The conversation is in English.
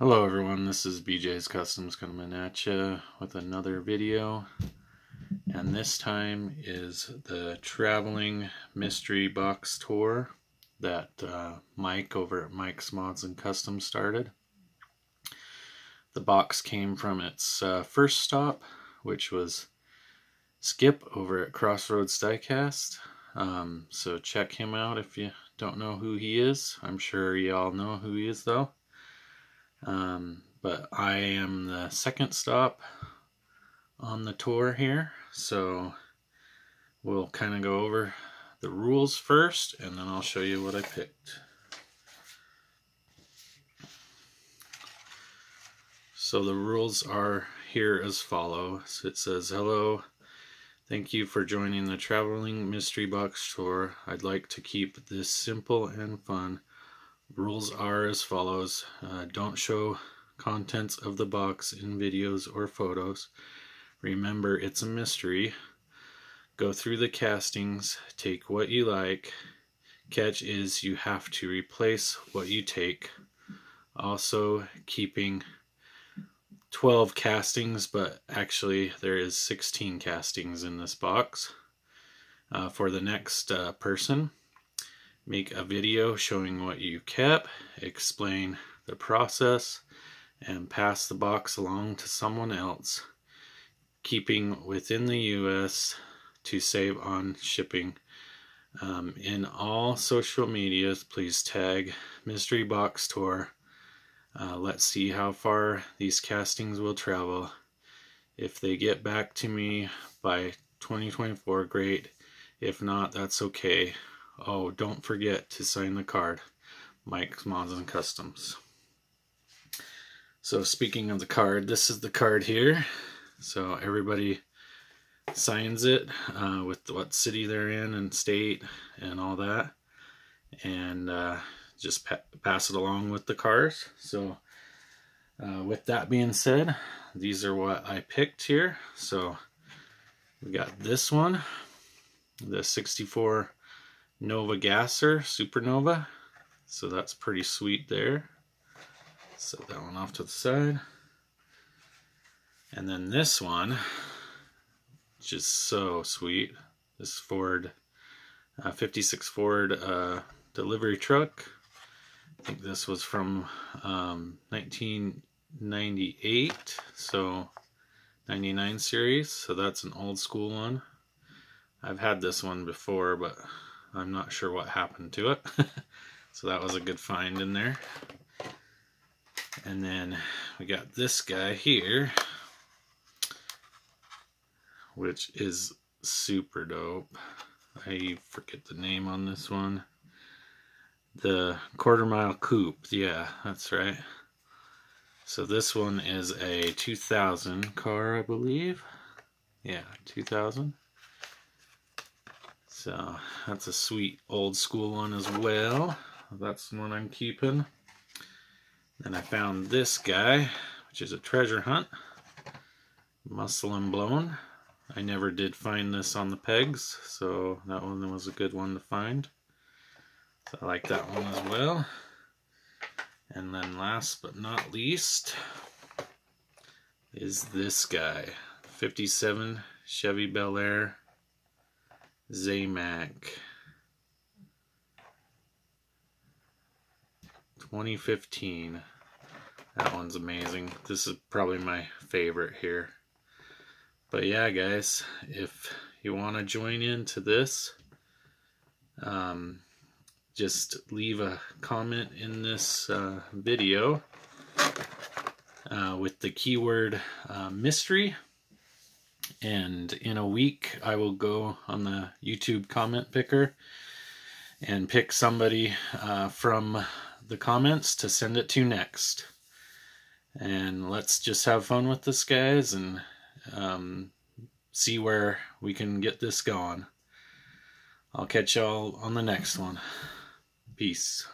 Hello everyone, this is BJ's Customs coming at you with another video and this time is the traveling mystery box tour that uh, Mike over at Mike's Mods and Customs started. The box came from its uh, first stop which was Skip over at Crossroads Diecast um, so check him out if you don't know who he is. I'm sure you all know who he is though. Um, but I am the second stop on the tour here, so we'll kind of go over the rules first, and then I'll show you what I picked. So the rules are here as follows. It says, Hello, thank you for joining the Traveling Mystery Box Tour. I'd like to keep this simple and fun. Rules are as follows. Uh, don't show contents of the box in videos or photos. Remember, it's a mystery. Go through the castings, take what you like. Catch is you have to replace what you take. Also, keeping 12 castings, but actually there is 16 castings in this box uh, for the next uh, person make a video showing what you kept, explain the process, and pass the box along to someone else, keeping within the U.S. to save on shipping. Um, in all social medias, please tag Mystery Box Tour. Uh, let's see how far these castings will travel. If they get back to me by 2024, great. If not, that's okay. Oh, don't forget to sign the card. Mike's Mods and Customs. So speaking of the card, this is the card here. So everybody signs it uh, with what city they're in and state and all that. And uh, just pa pass it along with the cars. So uh, with that being said, these are what I picked here. So we got this one, the 64 Nova Gasser Supernova. So that's pretty sweet there. Set that one off to the side. And then this one, is so sweet. This Ford, uh, 56 Ford uh, delivery truck. I think this was from um, 1998, so 99 series. So that's an old school one. I've had this one before, but I'm not sure what happened to it. so that was a good find in there. And then we got this guy here, which is super dope. I forget the name on this one. The quarter mile coupe. Yeah, that's right. So this one is a 2000 car, I believe. Yeah, 2000. So that's a sweet old school one as well. That's the one I'm keeping. Then I found this guy, which is a treasure hunt. Muscle and blown. I never did find this on the pegs, so that one was a good one to find. So I like that one as well. And then last but not least is this guy. 57 Chevy Bel Air Zamac. 2015. That one's amazing. This is probably my favorite here. But yeah, guys, if you want to join into this, um, just leave a comment in this uh, video uh, with the keyword uh, mystery and in a week I will go on the YouTube comment picker and pick somebody uh, from the comments to send it to next. And let's just have fun with this, guys, and um, see where we can get this going. I'll catch y'all on the next one. Peace.